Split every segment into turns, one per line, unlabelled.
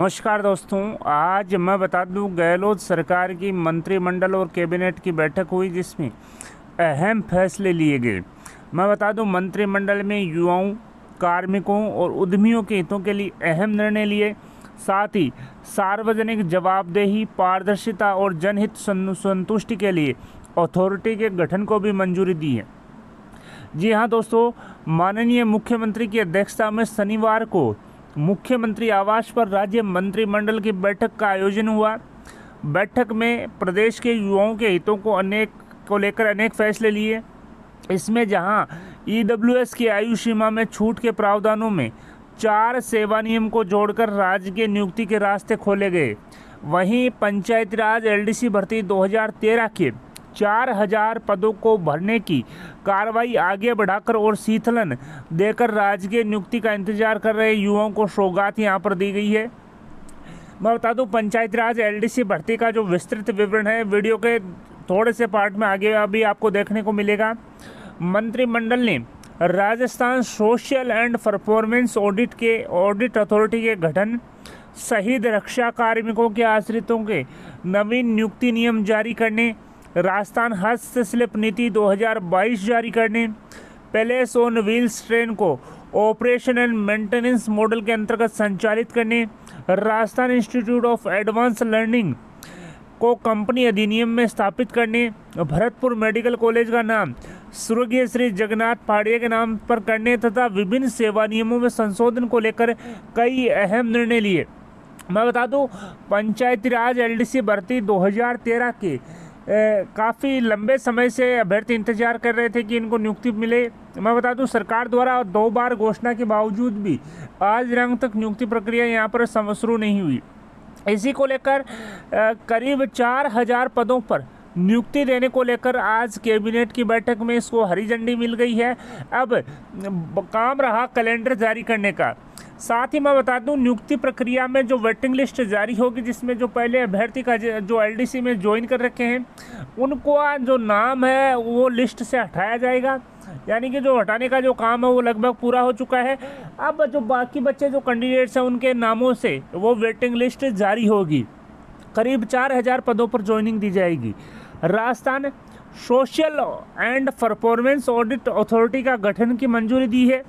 नमस्कार दोस्तों, आज मैं बता दूँ गहलोत सरकार की मंत्रिमंडल और कैबिनेट की बैठक हुई जिसमें अहम फैसले लिए गए। मैं बता दूँ, मंत्रिमंडल में युवाओं, कार्मिकों और उद्यमियों के हितों के लिए अहम निर्णय लिए। साथ ही सार्वजनिक जवाबदेही, पारदर्शिता और जनहित संतुष्टि के लिए अथॉरिटी के गठन को भी मंजूरी दी है। जी हाँ दोस्तों, माननीय मुख्यमंत्री की अध्यक्षता में शनिवार को मुख्यमंत्री आवास पर राज्य मंत्रिमंडल की बैठक का आयोजन हुआ। बैठक में प्रदेश के युवाओं के हितों को अनेक, को लेकर अनेक फैसले लिए। इसमें जहाँ ईडब्ल्यूएस की आयु सीमा में छूट के प्रावधानों में चार सेवा नियम को जोड़कर राज्य के नियुक्ति के रास्ते खोले गए, वहीं पंचायती राज एलडीसी भर्ती 2013 के चार हज़ार पदों को भरने की कार्रवाई आगे बढ़ाकर और शीतलन देकर राजकीय नियुक्ति का इंतज़ार कर रहे युवाओं को सौगात यहाँ पर दी गई है। मैं बता दूँ, पंचायत राज एलडीसी भर्ती का जो विस्तृत विवरण है, वीडियो के थोड़े से पार्ट में आगे अभी आपको देखने को मिलेगा। मंत्रिमंडल ने Rajasthan social and performance audit के, ऑडिट अथॉरिटी के गठन, शहीद रक्षा कार्मिकों के आश्रितों के नवीन नियुक्ति नियम जारी करने राजस्थान हस्तशिल्प नीति 2022 जारी करने। पैलेस ऑन व्हील्स ट्रेन को ऑपरेशन एंड मेंटेनेंस मॉडल के अंतर्गत संचालित करने। Rajasthan institute of advance learning को कंपनी अधिनियम में स्थापित करने। भरतपुर मेडिकल कॉलेज का नाम, स्वर्गीय श्री जगन्नाथ पाड़िया के नाम पर करने तथा विभिन्न सेवा नियमों में संशोधन को लेकर कई अहम निर्णय लिए। मैं बता दूँ, पंचायती राज एलडीसी भर्ती 2013 के काफ़ी लंबे समय से अभ्यर्थी इंतज़ार कर रहे थे कि इनको नियुक्ति मिले। मैं बता दूँ, सरकार द्वारा दो बार घोषणा के बावजूद भी आज रंग तक नियुक्ति प्रक्रिया यहाँ पर शुरू नहीं हुई। इसी को लेकर करीब चार हज़ार पदों पर नियुक्ति देने को लेकर आज कैबिनेट की बैठक में इसको हरी झंडी मिल गई है। अब काम रहा कैलेंडर जारी करने का। साथ ही मैं बता दूँ, नियुक्ति प्रक्रिया में जो वेटिंग लिस्ट जारी होगी, जिसमें जो पहले अभ्यर्थी का जो एलडीसी में ज्वाइन कर रखे हैं, उनको जो नाम है, वो लिस्ट से हटाया जाएगा। यानी कि जो हटाने का जो काम है, वो लगभग पूरा हो चुका है। अब जो बाकी बच्चे जो कैंडिडेट्स हैं, उनके नामों से वो वेटिंग लिस्ट जारी होगी। करीब चार हज़ार पदों पर ज्वाइनिंग दी जाएगी। Rajasthan social and performance audit authority का गठन की मंजूरी दी है।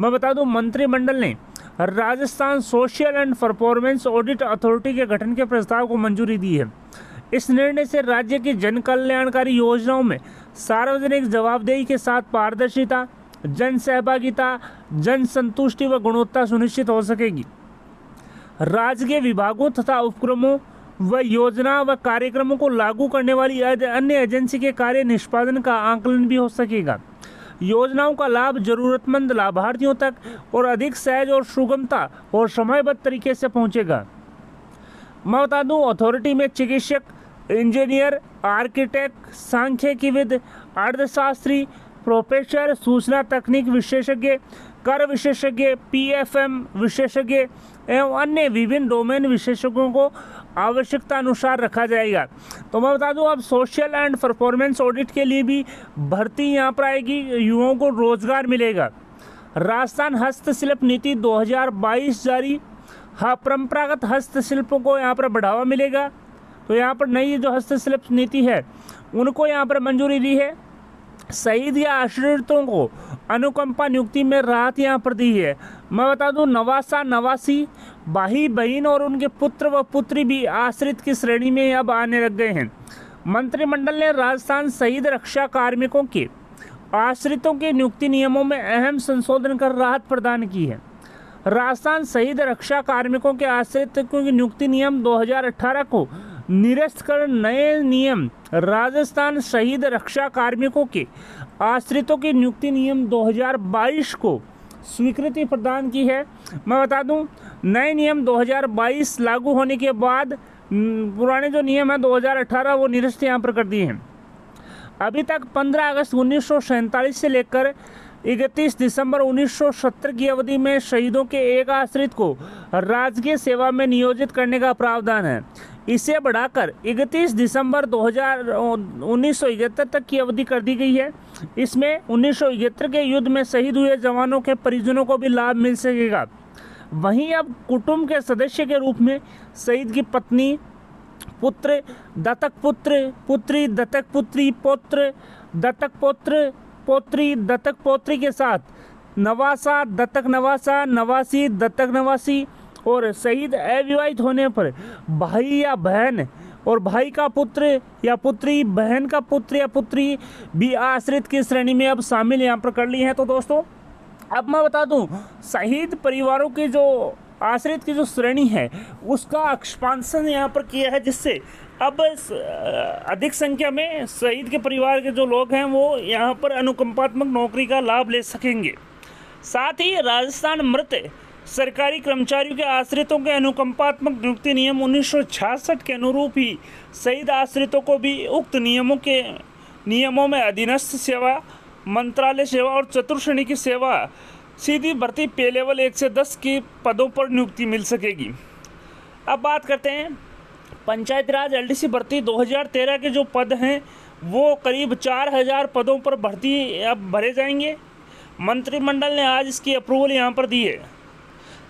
मैं बता दूँ, मंत्रिमंडल ने Rajasthan social and performance audit authority के गठन के प्रस्ताव को मंजूरी दी है। इस निर्णय से राज्य की जन कल्याणकारी योजनाओं में सार्वजनिक जवाबदेही के साथ पारदर्शिता, जन सहभागिता, जन संतुष्टि व गुणवत्ता सुनिश्चित हो सकेगी। राज्य के विभागों तथा उपक्रमों व योजना व कार्यक्रमों को लागू करने वाली अन्य एजेंसी के कार्य निष्पादन का आंकलन भी हो सकेगा। योजनाओं का लाभ जरूरतमंद लाभार्थियों तक और अधिक सहज और सुगमता और समयबद्ध तरीके से पहुंचेगा। मैं बता दूँ अथॉरिटी में चिकित्सक इंजीनियर आर्किटेक्ट सांख्यिकीविद अर्थशास्त्री प्रोफेसर सूचना तकनीक विशेषज्ञ कर विशेषज्ञ पीएफएम विशेषज्ञ एवं अन्य विभिन्न डोमेन विशेषज्ञों को आवश्यकता अनुसार रखा जाएगा। तो मैं बता दूँ, अब सोशल एंड परफॉर्मेंस ऑडिट के लिए भी भर्ती यहाँ पर आएगी, युवाओं को रोज़गार मिलेगा। राजस्थान हस्तशिल्प नीति 2022 जारी हाँ परंपरागत हस्तशिल्पों को यहाँ पर बढ़ावा मिलेगा। तो यहाँ पर नई जो हस्तशिल्प नीति है, उनको यहाँ पर मंजूरी दी है। शहीद या आश्रितों को अनुकंपा नियुक्ति में राहत यहाँ पर दी है। मैं बता दूँ, नवासा, नवासी भाई बहन और उनके पुत्र व पुत्री भी आश्रित की श्रेणी में अब आने लग गए हैं। मंत्रिमंडल ने राजस्थान शहीद रक्षा कार्मिकों के आश्रितों के नियुक्ति नियमों में अहम संशोधन कर राहत प्रदान की है। राजस्थान शहीद रक्षा कार्मिकों के आश्रितों की नियुक्ति नियम 2018 को निरस्त कर नए नियम राजस्थान शहीद रक्षा कार्मिकों के आश्रितों की नियुक्ति नियम 2022 को स्वीकृति प्रदान की है। मैं बता दूँ, नए नियम 2022 लागू होने के बाद पुराने जो नियम है 2018 वो निरस्त यहाँ पर कर दिए हैं। अभी तक 15 अगस्त उन्नीस से लेकर इकतीस दिसंबर 1970 की अवधि में शहीदों के एक आश्रित को राजकीय सेवा में नियोजित करने का प्रावधान है। इसे बढ़ाकर 31 दिसंबर 2000 उन्नीस तक की अवधि कर दी गई है। इसमें उन्नीस सौ इकहत्तर के युद्ध में शहीद हुए जवानों के परिजनों को भी लाभ मिल सकेगा। वहीं अब कुटुंब के सदस्य के रूप में शहीद की पत्नी, पुत्र, दत्तक पुत्र, पुत्री, दत्तक पुत्री, पुत्र, दत्तक पुत्र, पोत्री, दत्तक पोत्री के साथ नवासा, दत्तक नवासा, नवासी, दत्तक नवासी और शहीद अविवाहित होने पर भाई या बहन और भाई का पुत्र या पुत्री, बहन का पुत्र या पुत्री भी आश्रित की श्रेणी में अब शामिल यहाँ पर कर ली है। तो दोस्तों, अब मैं बता दूँ, शहीद परिवारों की जो आश्रित की जो श्रेणी है, उसका एक्सपांसन यहाँ पर किया है, जिससे अब अधिक संख्या में शहीद के परिवार के जो लोग हैं, वो यहाँ पर अनुकंपात्मक नौकरी का लाभ ले सकेंगे। साथ ही राजस्थान मृत सरकारी कर्मचारियों के आश्रितों के अनुकंपात्मक नियुक्ति नियम उन्नीस सौ छियासठ के अनुरूप ही शहीद आश्रितों को भी उक्त नियमों के नियमों में अधीनस्थ सेवा, मंत्रालय सेवा और चतुर्श्रेणी की सेवा, सीधी भर्ती पे लेवल एक से दस के पदों पर नियुक्ति मिल सकेगी। अब बात करते हैं, पंचायत राज एलडीसी भर्ती 2013 के जो पद हैं, वो करीब चार हज़ार पदों पर भर्ती अब भरे जाएँगे। मंत्रिमंडल ने आज इसकी अप्रूवल यहाँ पर दी है।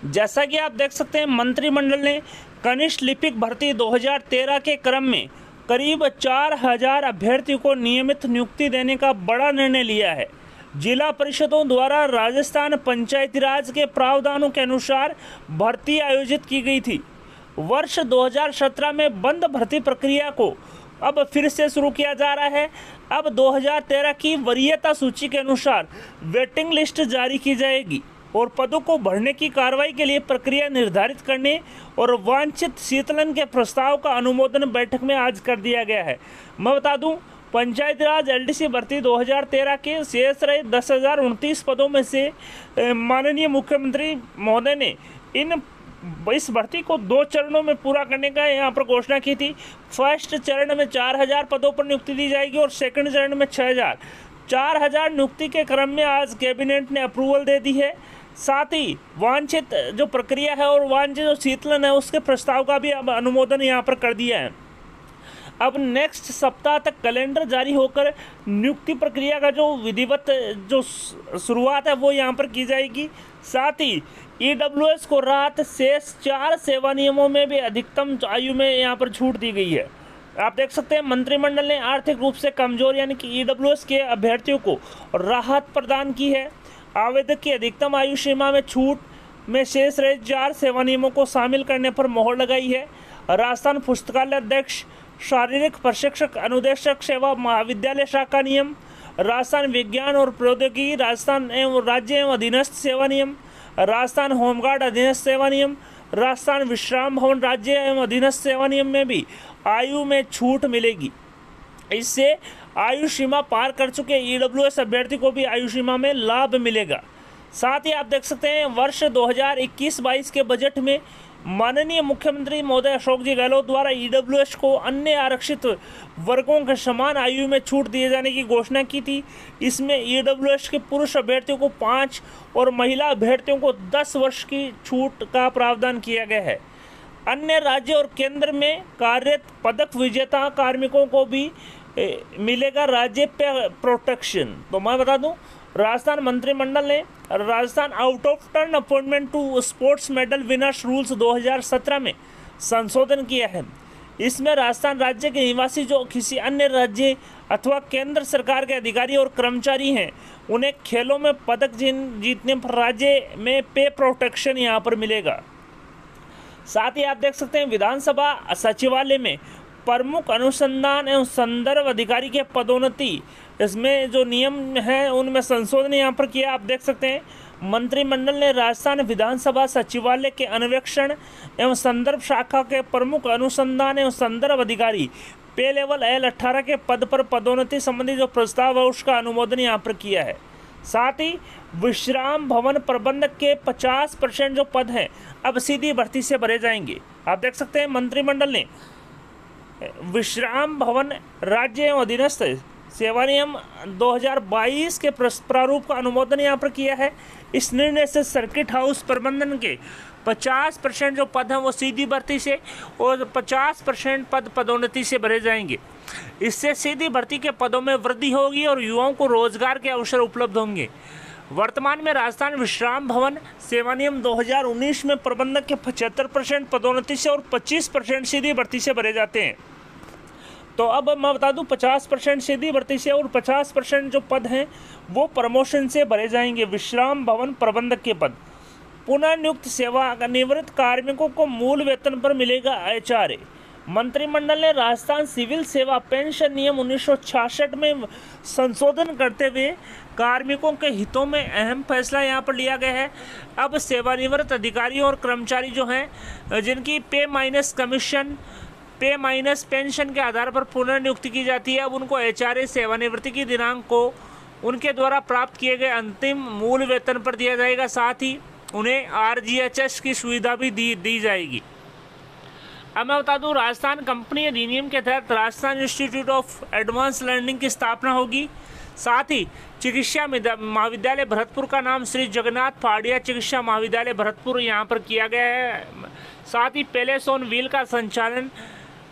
जैसा कि आप देख सकते हैं, मंत्रिमंडल ने कनिष्ठ लिपिक भर्ती 2013 के क्रम में करीब चार हज़ार अभ्यर्थियों को नियमित नियुक्ति देने का बड़ा निर्णय लिया है। जिला परिषदों द्वारा राजस्थान पंचायती राज के प्रावधानों के अनुसार भर्ती आयोजित की गई थी। वर्ष 2017 में बंद भर्ती प्रक्रिया को अब फिर से शुरू किया जा रहा है। अब 2013 की वरीयता सूची के अनुसार वेटिंग लिस्ट जारी की जाएगी। और पदों को भरने की कार्रवाई के लिए प्रक्रिया निर्धारित करने और वांछित शीतलन के प्रस्ताव का अनुमोदन बैठक में आज कर दिया गया है। मैं बता दूँ, पंचायत राज एलडीसी भर्ती 2013 के शेष रहे दस हज़ार उनतीस पदों में से माननीय मुख्यमंत्री महोदय ने इन इस भर्ती को दो चरणों में पूरा करने का यहाँ पर घोषणा की थी। फ़र्स्ट चरण में चार हज़ार पदों पर नियुक्ति दी जाएगी और सेकंड चरण में छः हज़ार। चार हज़ार नियुक्ति के क्रम में आज कैबिनेट ने अप्रूवल दे दी है। साथ ही वांछित जो प्रक्रिया है और वांछित जो शीतलन है, उसके प्रस्ताव का भी अब अनुमोदन यहाँ पर कर दिया है। अब नेक्स्ट सप्ताह तक कैलेंडर जारी होकर नियुक्ति प्रक्रिया का जो विधिवत जो शुरुआत है, वो यहाँ पर की जाएगी। साथ ही ईडब्ल्यूएस को रात शेष चार सेवा नियमों में भी अधिकतम आयु में यहाँ पर छूट दी गई है। आप देख सकते हैं, मंत्रिमंडल ने आर्थिक रूप से कमज़ोर यानी कि ईडब्ल्यूएस के अभ्यर्थियों को राहत प्रदान की है। आवेदक की अधिकतम आयु सीमा में छूट में शेष रहे चार सेवा नियमों को शामिल करने पर मोहर लगाई है। राजस्थान पुस्तकालय अध्यक्ष, शारीरिक प्रशिक्षक, अनुदेशक सेवा महाविद्यालय शाखा नियम, राजस्थान विज्ञान और प्रौद्योगिकी, राजस्थान एवं राज्य एवं अधीनस्थ सेवा नियम, राजस्थान होमगार्ड अधीनस्थ सेवा नियम, राजस्थान विश्राम भवन राज्य एवं अधीनस्थ सेवा नियम में भी आयु में छूट मिलेगी। इससे आयु सीमा पार कर चुके ईडब्ल्यू एस अभ्यर्थी को भी आयु सीमा में लाभ मिलेगा। साथ ही आप देख सकते हैं, वर्ष 2021-22 के बजट में माननीय मुख्यमंत्री महोदय अशोक जी गहलोत द्वारा ईडब्ल्यूएस को अन्य आरक्षित वर्गों के समान आयु में छूट दिए जाने की घोषणा की थी। इसमें ईडब्ल्यूएस के पुरुष अभ्यर्थियों को पाँच और महिला अभ्यर्थियों को दस वर्ष की छूट का प्रावधान किया गया है। अन्य राज्य और केंद्र में कार्यरत पदक विजेता कार्मिकों को भी मिलेगा राज्य पे प्रोटेक्शन तो मैं बता दूँ, राजस्थान मंत्रिमंडल ने Rajasthan out of turn appointment to sports medal winners rules 2017 में संशोधन किया है। इसमें राजस्थान राज्य के निवासी जो किसी अन्य राज्य अथवा केंद्र सरकार के अधिकारी और कर्मचारी हैं, उन्हें खेलों में पदक जीतने पर राज्य में पे प्रोटेक्शन यहाँ पर मिलेगा। साथ ही आप देख सकते हैं, विधानसभा सचिवालय में प्रमुख अनुसंधान एवं संदर्भ अधिकारी के पदोन्नति। इसमें जो नियम है, उनमें संशोधन यहाँ पर किया, आप देख सकते हैं। मंत्रिमंडल ने राजस्थान विधानसभा सचिवालय के अन्वेक्षण एवं संदर्भ शाखा के प्रमुख अनुसंधान एवं संदर्भ अधिकारी पे लेवल एल अट्ठारह के पद पर पदोन्नति संबंधी जो प्रस्ताव है, उसका अनुमोदन यहाँ पर किया है। साथ ही, विश्राम भवन प्रबंधक के 50 परसेंट जो पद हैं, अब सीधी भर्ती से भरे जाएँगे। आप देख सकते हैं, मंत्रिमंडल ने विश्राम भवन राज्य एवं अधीनस्थ सेवा नियम 2022 के प्रारूप का अनुमोदन यहाँ पर किया है। इस निर्णय से सर्किट हाउस प्रबंधन के 50 परसेंट जो पद हैं वो सीधी भर्ती से और 50 परसेंट पद पदोन्नति से भरे जाएँगे। इससे सीधी भर्ती के पदों में वृद्धि होगी और युवाओं को रोज़गार के अवसर उपलब्ध होंगे। वर्तमान में राजस्थान विश्राम भवन सेवा नियम 2019 में प्रबंधक के 75 परसेंट पदोन्नति से और 25 परसेंट सीधी भर्ती से भरे जाते हैं। तो अब मैं बता दूँ 50 परसेंट सीधी भर्ती से और 50 परसेंट जो पद हैं, वो प्रमोशन से भरे जाएँगे। विश्राम भवन प्रबंधक के पद। पुनर्नियुक्त सेवा निवृत्त कार्मिकों को मूल वेतन पर मिलेगा एचआरए। मंत्रिमंडल ने राजस्थान सिविल सेवा पेंशन नियम उन्नीस सौ छियासठ में संशोधन करते हुए कार्मिकों के हितों में अहम फैसला यहाँ पर लिया गया है। अब सेवानिवृत्त अधिकारी और कर्मचारी जो हैं, जिनकी pay minus commission pay minus pension के आधार पर पुनर्नियुक्ति की जाती है। अब उनको एच आर सेवानिवृत्ति की दिनांक को उनके द्वारा प्राप्त किए गए अंतिम मूल वेतन पर दिया जाएगा। साथ ही उन्हें आर की सुविधा भी दी दी जाएगी। अब मैं बता दूँ, राजस्थान कंपनी अधिनियम के तहत Rajasthan institute of advance learning की स्थापना होगी। साथ ही चिकित्सा महाविद्यालय भरतपुर का नाम श्री जगन्नाथ पाडिया चिकित्सा महाविद्यालय भरतपुर यहाँ पर किया गया है। साथ ही पैलेस ऑन व्हील का संचालन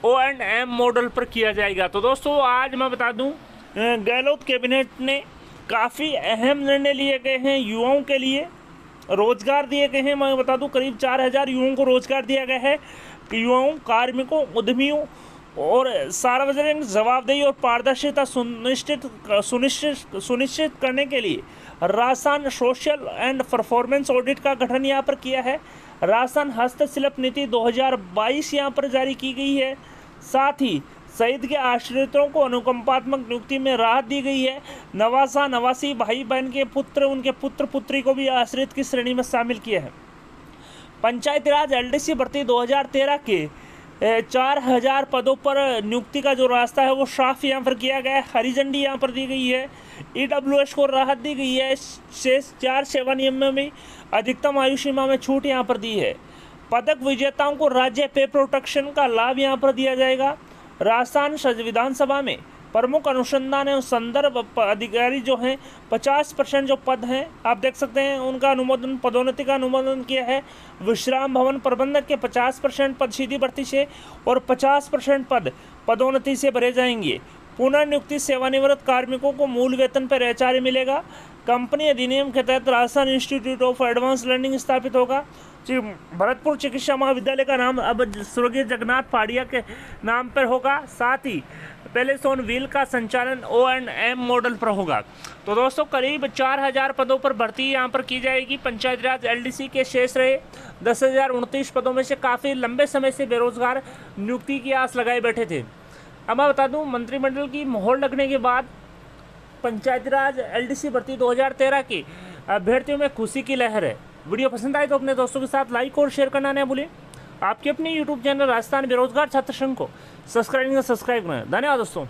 ओ एंड एम मॉडल पर किया जाएगा। तो दोस्तों, आज मैं बता दूँ गहलोत कैबिनेट ने काफ़ी अहम निर्णय लिए गए हैं युवाओं के लिए। रोज़गार दिए गए हैं, मैं बता दूँ, करीब चार हज़ार युवाओं को रोज़गार दिया गया है। युवाओं, कार्मिकों, उद्यमियों और सार्वजनिक जवाबदेही और पारदर्शिता सुनिश्चित सुनिश्चित सुनिश्चित करने के लिए Rajasthan social and performance audit का गठन यहाँ पर किया है। राजस्थान हस्तशिल्प नीति 2022 यहाँ पर जारी की गई है। साथ ही शहीद के आश्रितों को अनुकंपात्मक नियुक्ति में राहत दी गई है। नवासा, नवासी भाई बहन के पुत्र, उनके पुत्र पुत्री को भी आश्रित की श्रेणी में शामिल किया है। पंचायती राज एलडीसी भर्ती 2013 के चार हज़ार पदों पर नियुक्ति का जो रास्ता है, वो साफ़ यहाँ पर किया गया है। हरी झंडी यहाँ पर दी गई है। ईडब्ल्यूएस को राहत दी गई है। शेष चार सेवा नियम में अधिकतम आयु सीमा में छूट यहाँ पर दी है। पदक विजेताओं को राज्य पे प्रोटेक्शन का लाभ यहाँ पर दिया जाएगा। राजस्थान विधानसभा में प्रमुख अनुसंधान एवं संदर्भ अधिकारी जो हैं, पचास परसेंट जो पद हैं, आप देख सकते हैं, उनका अनुमोदन, पदोन्नति का अनुमोदन किया है। विश्राम भवन प्रबंधक के पचास परसेंट पद सीधी भर्ती से और पचास परसेंट पद पदोन्नति से भरे जाएँगे। पुनर्नियुक्ति सेवानिवृत्त कार्मिकों को मूल वेतन पर एच मिलेगा। कंपनी अधिनियम के तहत Rajasthan institute of advance learning स्थापित होगा। भरतपुर चिकित्सा महाविद्यालय का नाम अब स्वर्गीय जगन्नाथ पाड़िया के नाम पर होगा। साथ ही पहले सोन व्हील का संचालन ओ एंड एम मॉडल पर होगा। तो दोस्तों, करीब चार हज़ार पदों पर भर्ती यहाँ पर की जाएगी। पंचायत राज एलडीसी के शेष रहे। दस हज़ार उनतीस पदों में से काफ़ी लंबे समय से बेरोजगार नियुक्ति की आस लगाए बैठे थे। अब मैं बता दूँ, मंत्रिमंडल की मोहर लगने के बाद पंचायती राज एल भर्ती दो की अभ्यर्थियों में खुशी की लहर है। वीडियो पसंद आए तो अपने दोस्तों के साथ लाइक और शेयर करना नहीं भूलें। आपके अपने यूट्यूब चैनल राजस्थान बेरोजगार छात्र संघ को सब्सक्राइब सब्सक्राइब करें धन्यवाद दोस्तों।